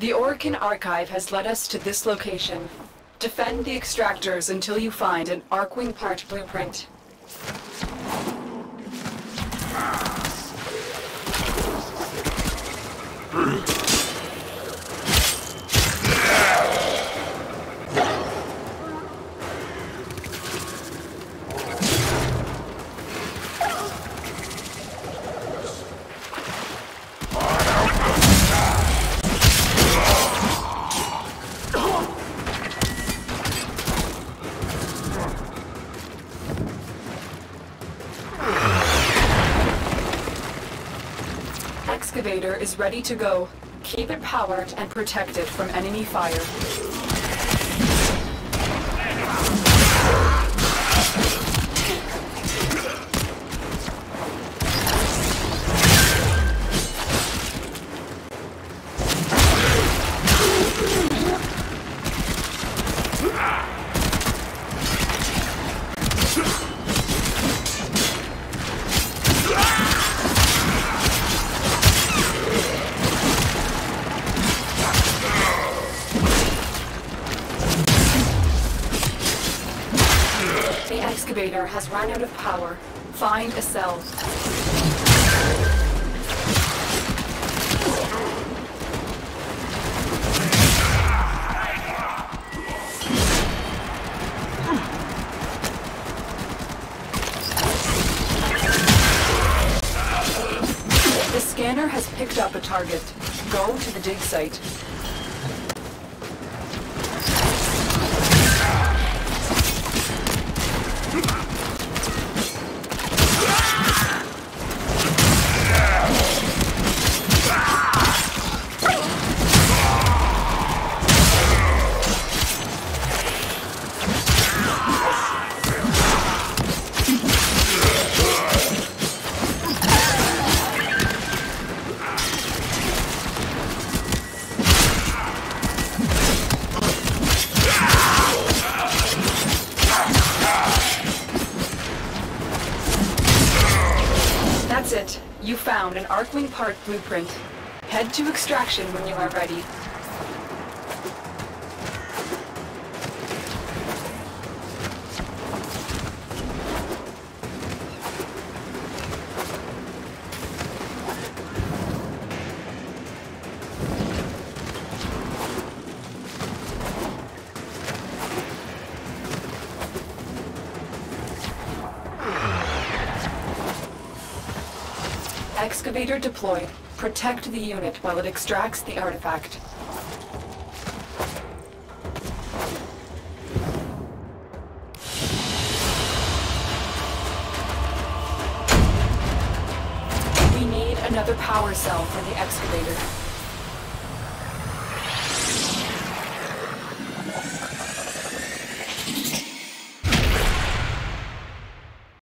The Orokin Archive has led us to this location. Defend the extractors until you find an Archwing part blueprint. Excavator is ready to go. Keep it powered and protected from enemy fire. The excavator has run out of power. Find a cell. The scanner has picked up a target. Go to the dig site. You found an Archwing part blueprint. Head to extraction when you are ready. Excavator deployed. Protect the unit while it extracts the artifact. We need another power cell for the excavator.